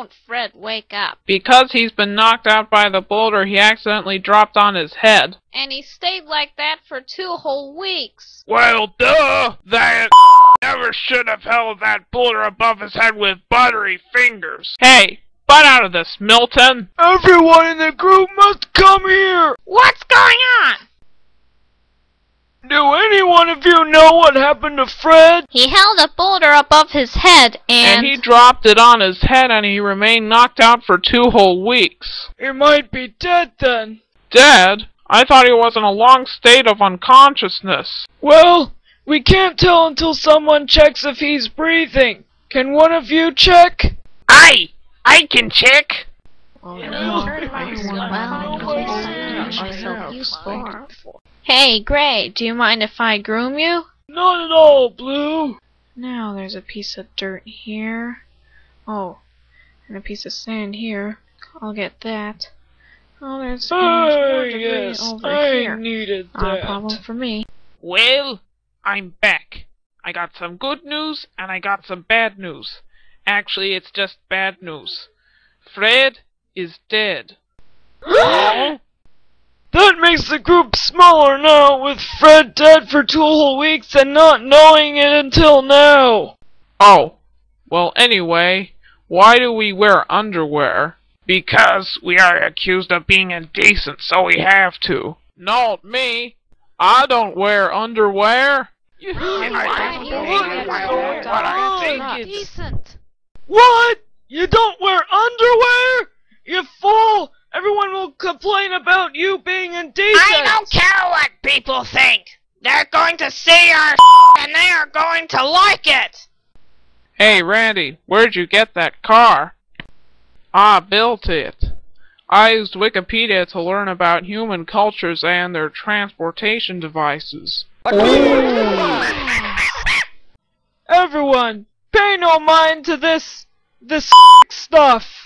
So why won't Fred wake up? Because he's been knocked out by the boulder he accidentally dropped on his head. And he stayed like that for two whole weeks. Well, duh! That never should have held that boulder above his head with buttery fingers. Hey, butt out of this, Milton! Everyone in the group must come here! What's going on? Do any one of you know what happened to Fred? He held a boulder above his head And and... he dropped it on his head and he remained knocked out for two whole weeks. He might be dead then. Dead? I thought he was in a long state of unconsciousness. Well, we can't tell until someone checks if he's breathing. Can one of you check? I, I can check. Hey, Gray, do you mind if I groom you? Not at all, Blue. Now there's a piece of dirt here. Oh, and a piece of sand here. I'll get that. Oh, there's, there's Oh, more debris yes, over I here. needed Not a problem for me. Well, I'm back. I got some good news and I got some bad news. Actually, it's just bad news. Fred is dead. That makes the group smaller now, with Fred dead for two whole weeks and not knowing it until now. Oh, well, anyway, why do we wear underwear? Because we are accused of being indecent, so we have to. Not me. I don't wear underwear. what I think it's... Decent. What? You don't wear underwear? You fool! Everyone will complain about you being indecent. I don't care what people think. They're going to see our and they are going to like it. Hey, Randy, where'd you get that car? I built it. I used Wikipedia to learn about human cultures and their transportation devices. Everyone, pay no mind to this, this stuff.